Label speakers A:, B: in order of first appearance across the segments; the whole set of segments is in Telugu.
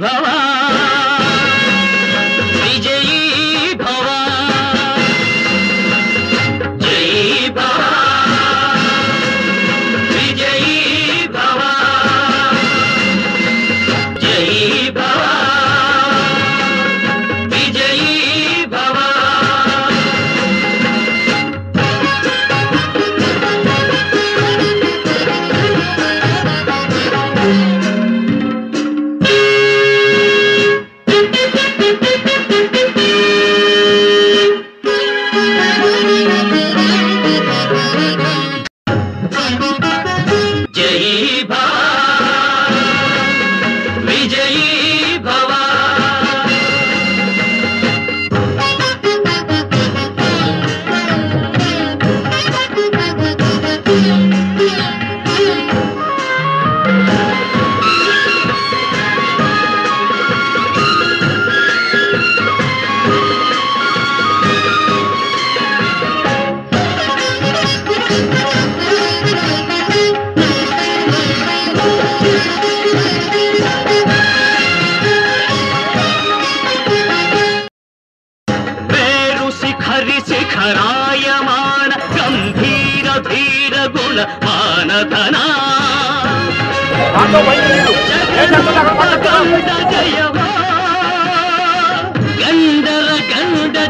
A: భవ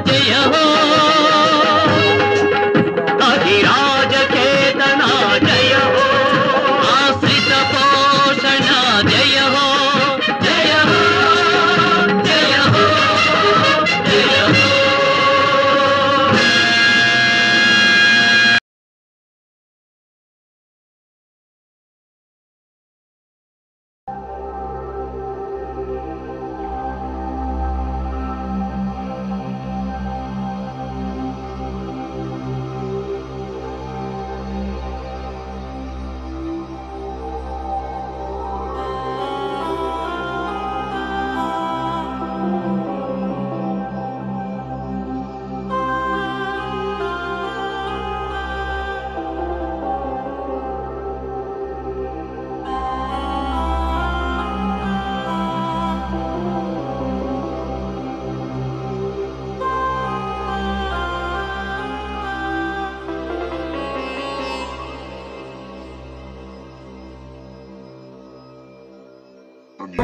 A: जाते यहाँ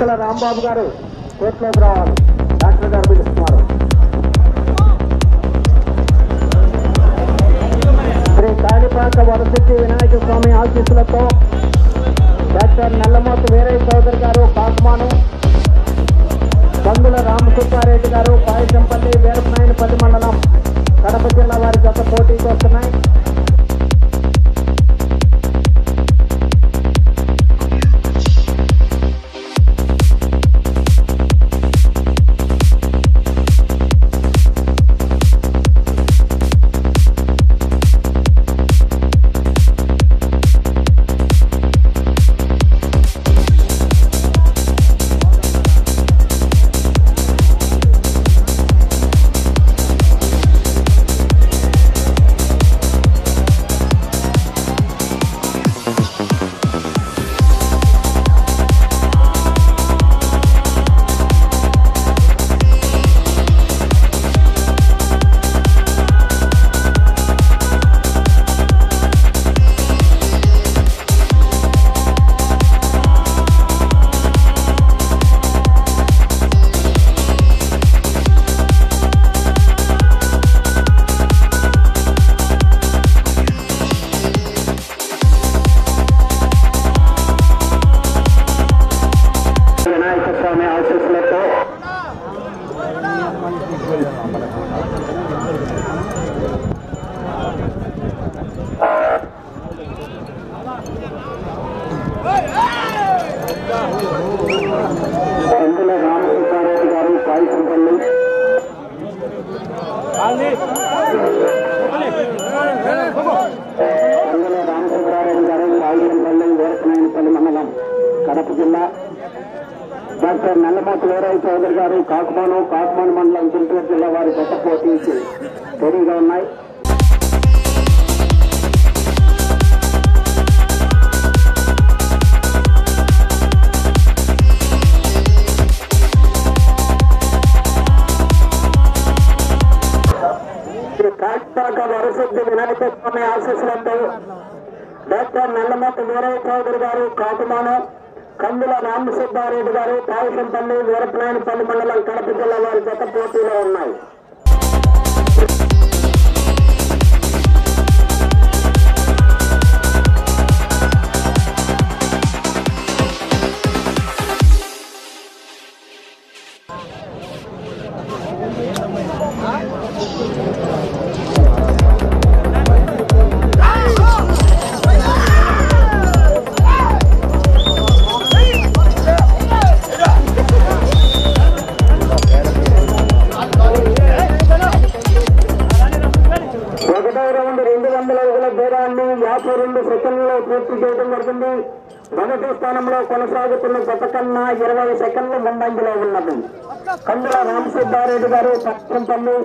B: ఇక్కడ రాంబాబు గారు కోర్టులోకి రావాలి డాక్టర్ గారు పిలుస్తున్నారు. శ్రీ కాళిపాక వరసిద్ధి వినాయక స్వామి ఆశీస్సులతో డాక్టర్ నల్లమోతు వీరయ్య చౌదరి గారు కాకుమాను కందుల రామకృష్ణారెడ్డి గారు పాయసంపల్లి వీరపనాయనపల్లి మండలం కడప జిల్లా వారి గత పోటీకి వస్తున్నాయి డాక్టర్ నల్లమూతి వీరయ్య చౌదరి గారు కాకుమాను కాకుమాను మండలం గుంటూరు జిల్లా వారి గొప్ప పోటీకి తెలివిగా ఉన్నాయి. కాకిపాక వరసిద్ధి వినాయక స్వామి ఆశీస్సులతో డాక్టర్ నల్లమూతి వీరయ్య చౌదరి గారు కాకుమాను కందుల రామసిద్ధారెడ్డి గారు పాయసంపల్లి వీరపనాయనపల్లి మండలం కడప జిల్లా వారి జత పోటీలో ఉన్నాయి ఒకటో మొదటి స్థానంలో కొనసాగుతున్న గత కన్నా ఇరవై సెకండ్లు ముందంజలో ఉన్నది. కందుల రామసిద్ధారెడ్డి గారు పచ్చంపల్లి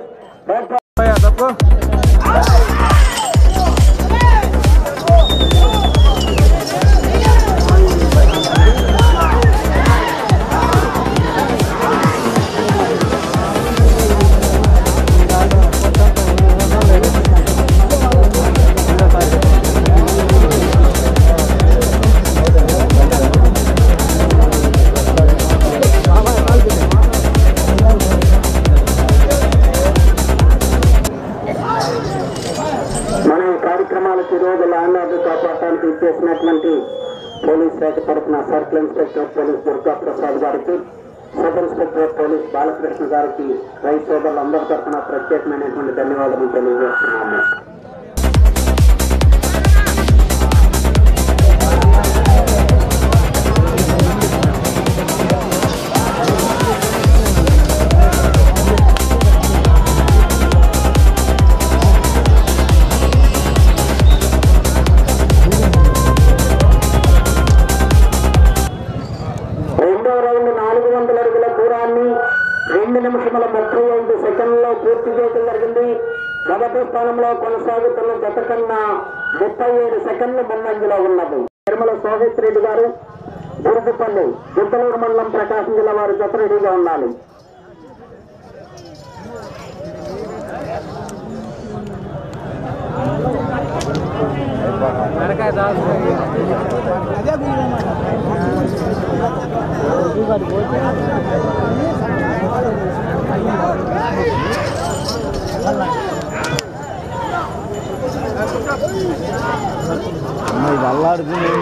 B: ఇన్స్పెక్టర్ బాలకృష్ణ గారికి రైతు సోదరులందరి తరఫున ప్రత్యేకమైనటువంటి ధన్యవాదాలు తెలియజేస్తున్నాము. స్థానంలో కొనసాగుతున్న జత కన్నా ముప్పై ఏడు సెకండ్లు ముందంజలో ఉన్నది. తిరుమల సోహేష్ రెడ్డి గారు బురుగుపల్లి గుద్దలూరు మండలం ప్రకాశం జిల్లా వారి జత రెడీగా ఉండాలి.
C: இன்னும் நல்லா இருக்குன்னு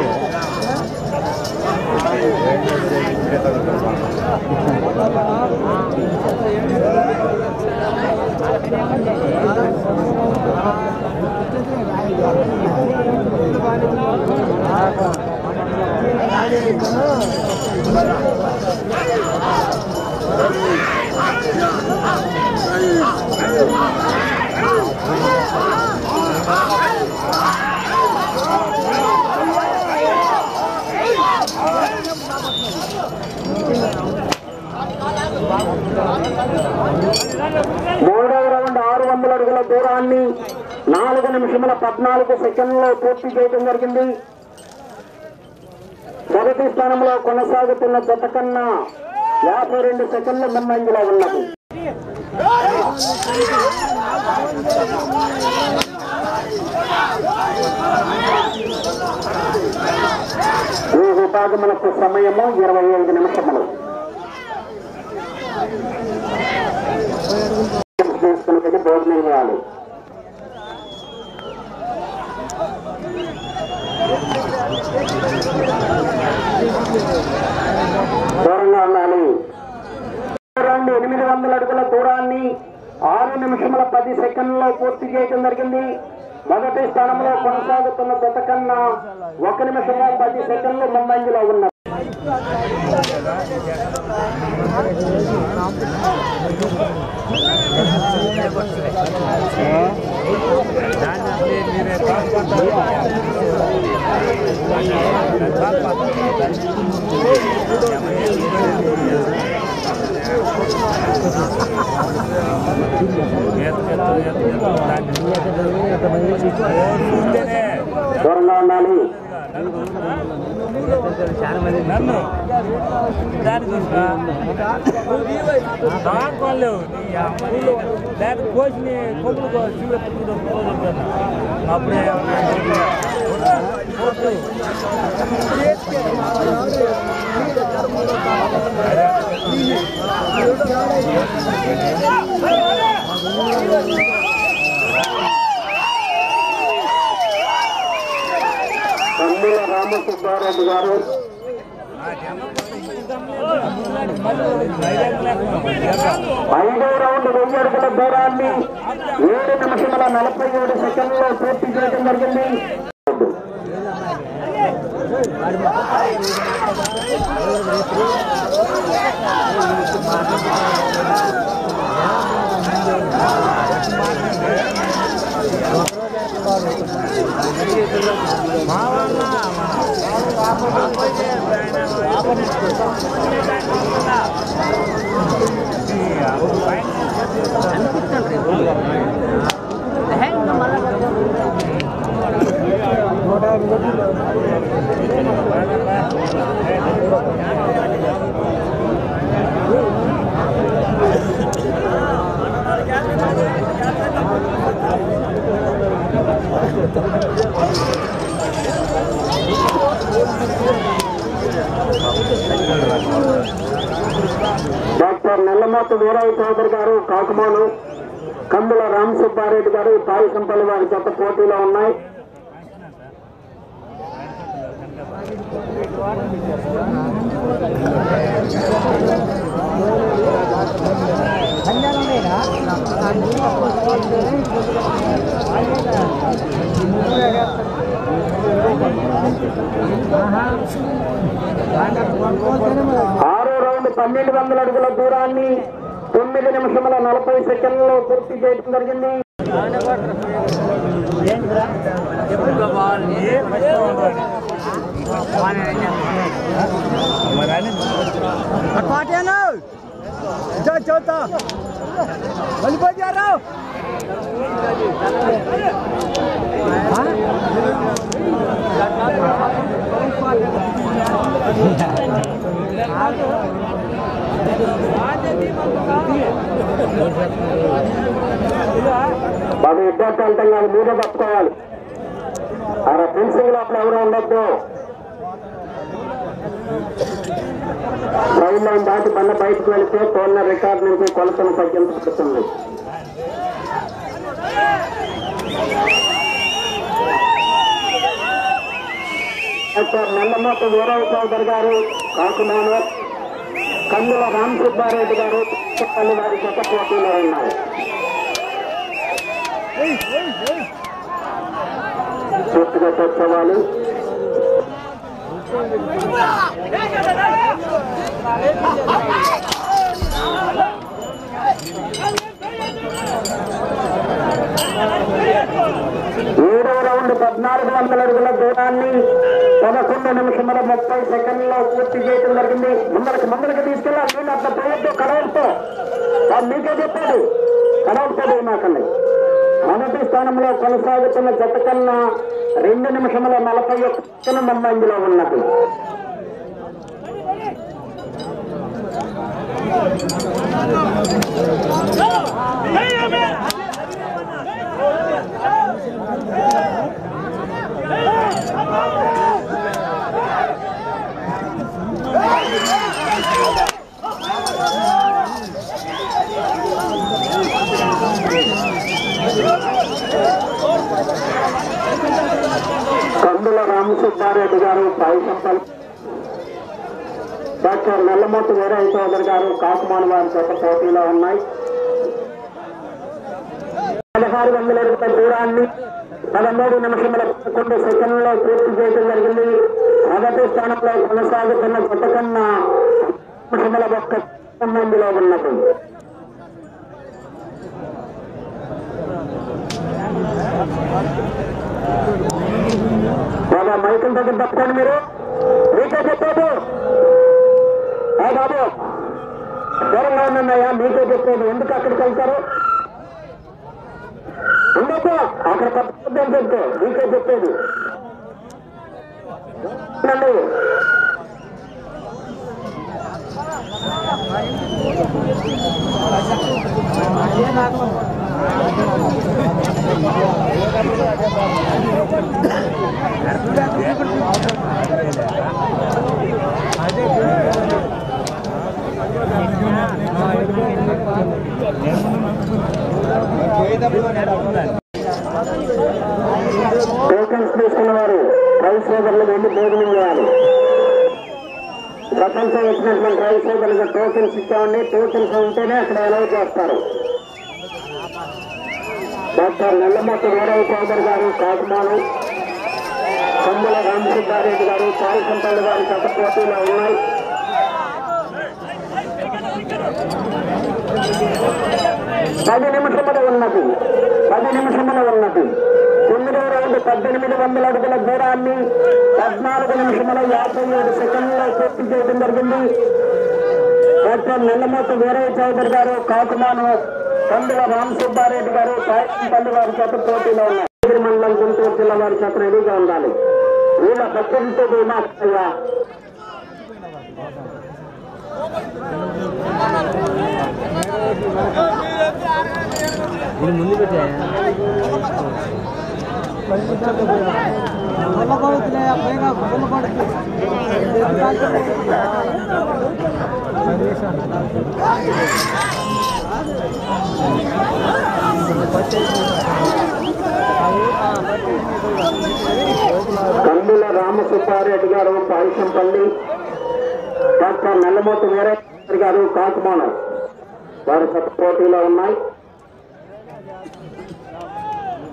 B: మూడవ రౌండ్ ఆరు వందల అడుగుల దూరాన్ని నాలుగు నిమిషముల పద్నాలుగు సెకండ్లలో పూర్తి చేయడం జరిగింది. మొదటి స్థానంలో కొనసాగుతున్న జత కన్నా యాభై రెండు సెకండ్ల ముందంజలో ఉన్నది. ఈ విభాగములకు సమయము ఇరవై ఐదు నిమిషములు. తీసుకుని వెళ్ళి దూరంగా ఉండాలి. రెండు ఎనిమిది వందల అడుగుల దూరాన్ని ఆరు నిమిషముల పది సెకండ్లలో పూర్తి చేయడం జరిగింది. మొదటి స్థానంలో కొనసాగుతున్న జత కన్నా ఒక నిమిషము పది సెకండ్లు ముందంజలో ఉన్నారు దూరంగా ఉండాలి
D: నన్ను దాన్ని చూసుకురా దానికోలేవు లేక కోసి కొమ్ములు చూపెట్టుకుంటూ అప్పుడే
B: కందుల రామసుబ్బారెడ్డి గారు. ఐదో రౌండ్ వెయ్యి అడుగుల దూరాన్ని ఏడు నిమిషముల నలభై ఏడు సెకండ్లో పూర్తి చేయడం జరిగింది. మా 啊，回去！啊，回去！啊，回去！సుబ్బారెడ్డి గారు పాయసంపల్లి వారి జత పోటీలో ఉన్నాయి. ఆరో రౌండ్ పన్నెండు వందల అడుగుల దూరాన్ని తొమ్మిది నిమిషముల నలభై సెకండ్లలో పూర్తి చేయడం జరిగింది.
C: పాటాను చౌతా వెళ్ళిపోయారు
B: బాబు ఇద్దరు అంటాం కాదు మీరే పట్టుకోవాలి అలా ఫెన్సింగ్ లోపల ఎవరు ఉండొద్దు. రైల్ లైన్ దాటి బండ బయటకు వెళితే తోలిన రికార్డ్ నుంచి కొలతను తగ్గించబడుతుంది డాక్టర్ నల్లమోత వీరయ్య చౌదరి గారు కాకుమాను కందుల రామ్ సుబ్బారెడ్డి గారు పల్లి వారి జత పోటీలో ఉన్నారు పూర్తిగా తెచ్చుకోవాలి ఏడవ రౌండ్ పద్నాలుగు వందల అడుగుల దూరాన్ని పదకొండు నిమిషముల ముప్పై సెకండ్లో పూర్తి చేయడం జరిగింది. ముందరికి ముందరికి తీసుకెళ్ళాలి. నేను అట్లా పోయొద్దు. కడవలతో. మీకే చెప్పాడు. కడవలతో పోయినాకండి మొదటి స్థానంలో కొనసాగుతున్న జత కన్నా రెండు నిమిషముల నలభై ఒక్క ముందంజలో ఉన్నది. కందుల రామసుబ్బారెడ్డి గారు పైసంపల్ డాక్టర్ నల్లమూర్తి వీరయ్య చౌదరి గారు కాకుమాన్ వారి చేత పోటీలో ఉన్నాయి. పదహారు వందల అడుగుల దూరాన్ని పదమూడు నిమిషముల పదకొండు సెకండ్లో పూర్తి చేయడం జరిగింది. మొదటి స్థానంలో కొనసాగుతున్న జత కన్నా నిమిషముల ఒక్క మందిలో ఉన్నది. బాబా మైకుల దగ్గర తప్పకండి మీరు. మీకే చెప్పేది. బాబు దూరంగా ఉన్నాయా మీకే చెప్పేది. ఎందుకు అక్కడికి వెళ్తారు? ఉండొద్దు అక్కడ తప్పొద్దని చెప్తే మీకే చెప్పేది. నాకు టోకెన్స్ తీసుకున్న వారు రైతు సోదరులు వెళ్ళి భోజనం చేయాలి ప్రపంచం వచ్చినటువంటి రైతు సోదరులకు టోకెన్స్ ఇచ్చామండి. టోకెన్స్ ఉంటేనే అక్కడ ఎలా చేస్తారు. డాక్టర్ నల్లమట్ట వీరయ్య చౌదరి గారు కాకుమాను కమ్ముల రామసుబ్బారెడ్డి గారు పాల్సంపల్లి గారి గత పోటీలో ఉన్నాయి. పది నిమిషములు ఉన్నది. పది నిమిషములు ఉన్నది. తొమ్మిదవ రౌండ్ పద్దెనిమిది వందల అడుగుల దూరాన్ని పద్నాలుగు నిమిషముల యాభై ఏడు సెకండ్లో పూర్తి చేయడం జరిగింది. డాక్టర్ నెల్లమూత వీరయ్య చౌదరి గారు కాకుమాను పండుగ రామసుబ్బారెడ్డి గారు సాయంపల్లి వారి చేత పోటీలో ఉన్నారు. మండలం గుంటూరు జిల్లా వారి చేత రెడీగా ఉండాలి. వీళ్ళ పద్దెనిమిది బీమా
D: ముందు పెట్టే
B: కందుల రామసుబ్బారెడ్డి గారు పాయసంపల్లి డాక్టర్ నల్లమూత వీరేశ్వర్ గారు కాకుమానం. వారి కొత్త పోటీలో ఉన్నాయి.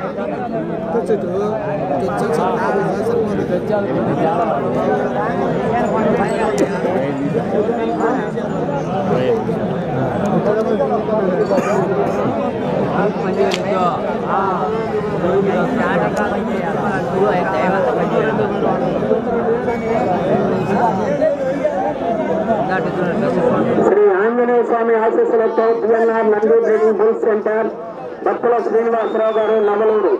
C: ఏం మరి తెలియదన్నా
B: పదవ రౌండ్ రెండు వేల అడుగుల దూరాన్ని పదిహేడు నిమిషముల పదహారు సెకండ్లో పూర్తి చేయడం జరిగింది శ్రీ ఆంజనేయ స్వామి ఆశీస్సులతో BNR Nandi breeding bull centre Bakkula Srinivasarao గారు నమలూరు.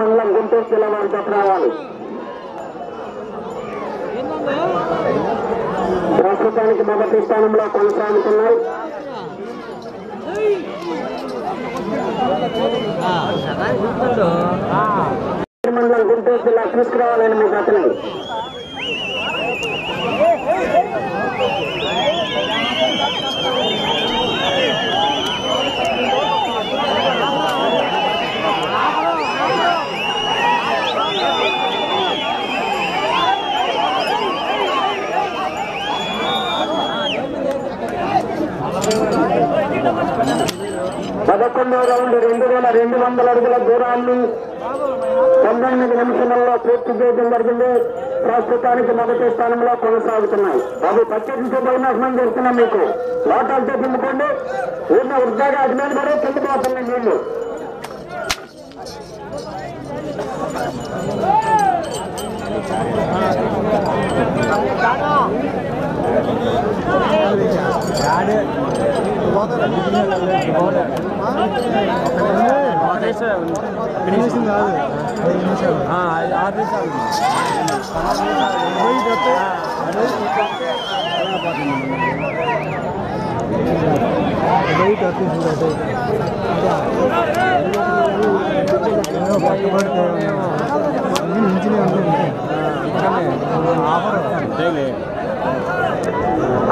B: మండలం గుంటూరు జిల్లా వారి తప్ప రావాలి ప్రస్తుతానికి మొదటి స్థానంలో కొనసాగుతున్నాయి. మండలం గుంటూరు జిల్లా తీసుకురావాలని మీకు అతను వందల అడుగుల దూరాన్ని పంతొమ్మిది నిమిషాలలో పూర్తి చేయడం జరిగింది. ప్రస్తుతానికి మొదటి స్థానంలో కొనసాగుతున్నాయి. అవి పచ్చటితో బహుమాసం చేస్తున్నాం మీకు. లోటాలతో తిమ్ముకోండి ఊరిన వృద్ధాగా అది మీద పడే కింద నీళ్ళు.
C: నిమిషం కాదు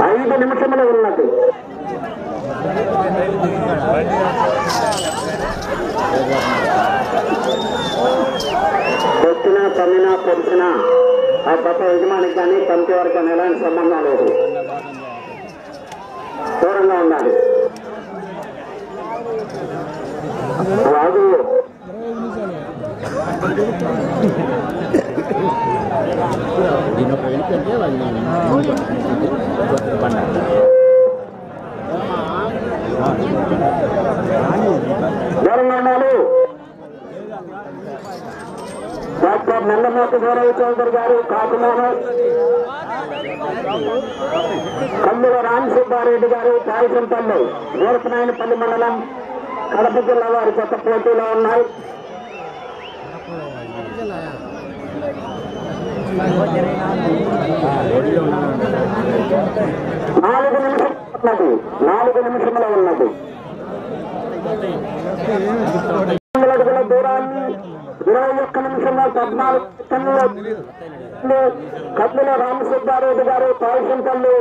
C: ఐదు నిమిషంలో
B: ఉన్నది. వచ్చినా తమ్మినా పొడిచినా ఆ బట్ట యజమానికి కానీ కమిటీ వారికి కానీ ఎలాంటి సంబంధం లేదు. దూరంగా ఉండాలి. రాజు. నల్లమోత వీరయ్య చౌదరి గారు కాకుమాను కమ్ముల రామసుబ్బారెడ్డి గారు పాయసంపల్లి వీరపనాయనపల్లి మండలం కడప జిల్లా వారి కొత్త పోటీలో ఉన్నాయి నాలుగు నిమిషం ఉన్నది. నాలుగు నిమిషంలో ఉన్నది. దూరాన్ని ఇరవై ఒక్క నిమిషంలో పద్నాలుగు సెకండ్లలో కద్దుల రామసుబ్బారెడ్డి గారు పాయసంపల్లి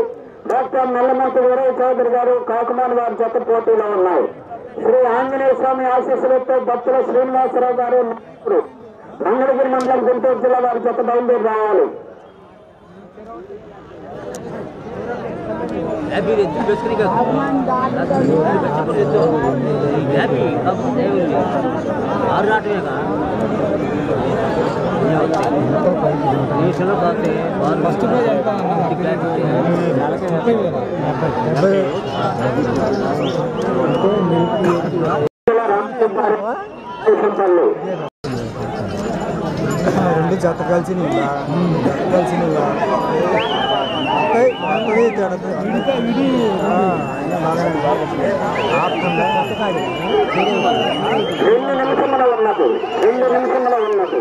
B: డాక్టర్ నల్లమంత వీరయ్య చౌదరి గారు కాకుమాన్ వారి జత పోటీలో ఉన్నాయి. శ్రీ ఆంజనేయ స్వామి ఆశీస్సులతో భక్తుల శ్రీనివాసరావు గారు మంగళగిరి మండలం గుంటూరు జిల్లా వారి జత బయలుదేరి రావాలి.
A: ಲ್ಯಾಬಿ ಎದ್ದು ಬೇಸ್ಕರಿಗೆ ಎದ್ದು ಈ ಲ್ಯಾಬಿ
B: ಆರು ನಾಟವೇಗ
C: రెండు జత కలిసినవి కలిసినవి
B: రెండు నిమిషముల ఉన్నది రెండు నిమిషముల ఉన్నది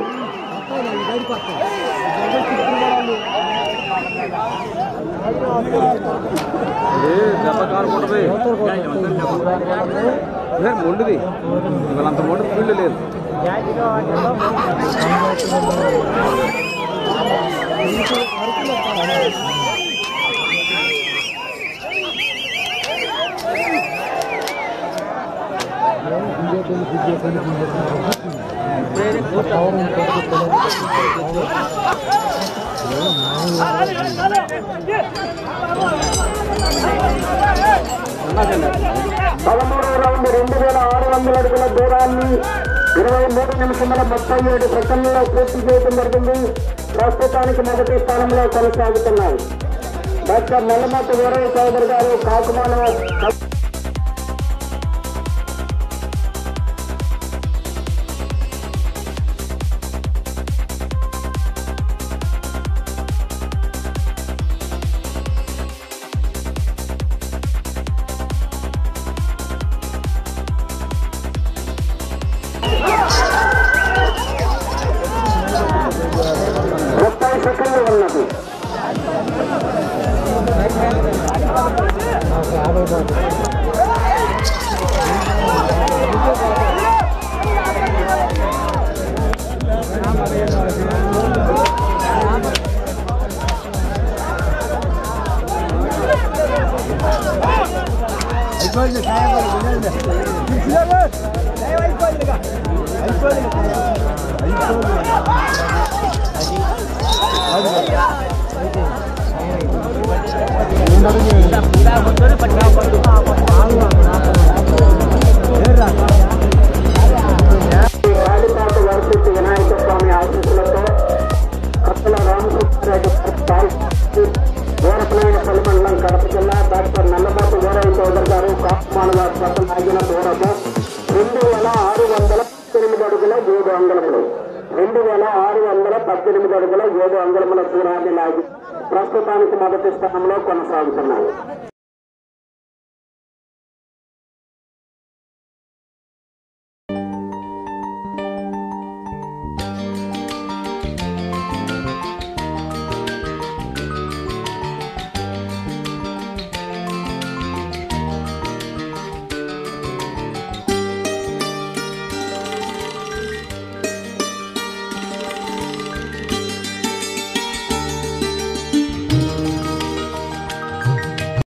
E: మొండిది ఇవాళ అంత మొండి ఫీల్డ్ లేదు
B: పదమూడవ రౌండ్ రెండు వేల ఆరు వందల అడుగుల దూరాన్ని ఇరవై మూడు నిమిషముల ముప్పై ఏడు సెకండ్లలో పూర్తి చేయడం జరిగింది. ప్రస్తుతానికి మొదటి స్థానంలో కొనసాగుతున్నాయి. డాక్టర్ నల్లమత వీరయ్య చౌదరి గారు కాకుమాన ముప్పై సెకండ్లు దూరపలైన పల్లిమండలం కడప జిల్లా డాక్టర్ నల్లబాట వీరయ్య చౌదరి గారు కాకుమాన వారి ఆగిన దూరము రెండు వేల ఆరు వందల పద్దెనిమిది అడుగుల ఏడు అంగళములు. రెండు వేల ఆరు వందల పద్దెనిమిది అడుగుల ఏడు అంగళముల దూరాన్ని లాగి ప్రస్తుతానికి మొదటి స్థానంలో కొనసాగుతున్నాయి.